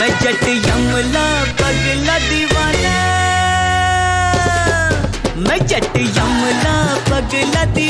मैं जट यमला पगला दीवाना। मैं जट यमला पगला दीवाना।